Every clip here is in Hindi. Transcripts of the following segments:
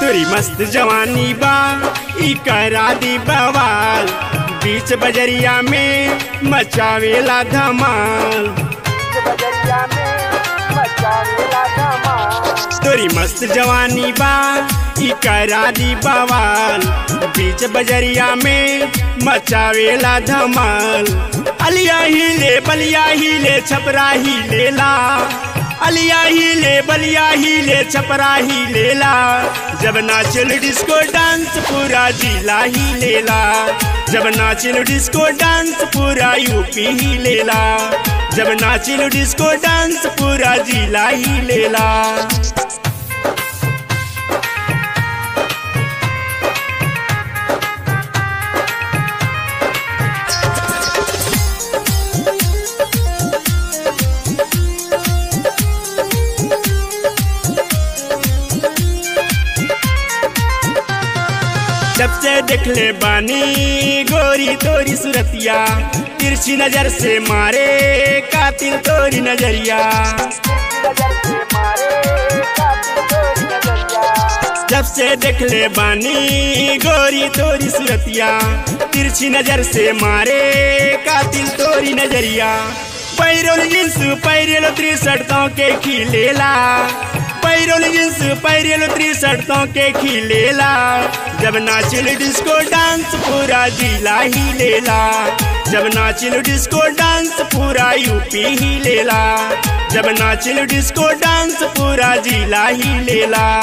तोरी मस्त जवानी बा ई करा दी बवाल। बीच बजरिया में मचावेला धमाल। तोरी मस्त जवानी बा, ई करा दी बवाल। बीच बजरिया में मचावेला धमाल। अलिया हिले, बलिया हिले, छपरा ही लेला अलिया ही ले, बलिया ही ले, छपरा ही लेला जब नाचल डिस्को डांस, पूरा जिला ही लेला जब नाचल डिस्को डांस, पूरा यूपी ही लेला जब नाचल डिस्को डांस, पूरा जिला ही लेला जब से देखले बानी, गोरी तोरी सुरतिया। तिरछी नज़र से मारे, कातिल तोरी नज़रिया। जब से देखले बानी, गोरी तोरी सुरतिया। तिरछी नज़र से मारे, कातिल तोरी नज़रिया। पैरोल जींस पैरेल त्रिसठों के खिलेला। पैरोल जींस पैरेल त्रिसठों के खिलेला। जब नाचिल डिस्को डांस, पूरा जिला ही लेला। जब नाचिल डिस्को डांस, पूरा यूपी ही लेला। जब नाचिल डिस्को डांस, पूरा जिला ही लेला।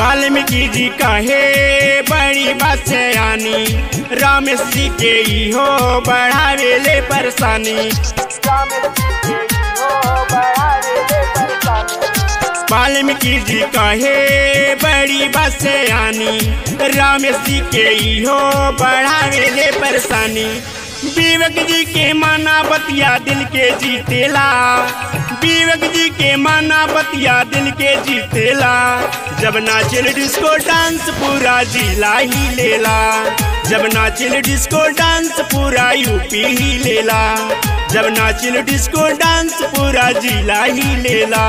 वाल्मीकि जी कहे बड़ी बात से आनी रामेश जी के ही हो बढ़ावे ले परेशानी वाल्मीकि जी कहे बड़ी बात से आनी रामेश जी के ही हो बढ़ावे ले परेशानी विवेक जी के माना बतिया दिल के जीतेला। विवेक जी के माना बतिया दिल के जीतेला। जब नाचिल डिस्को डांस पूरा जिला ही लेला। जब नाचिल डिस्को डांस पूरा यूपी ही लेला। जब नाचिल डिस्को डांस पूरा जिला ही लेला।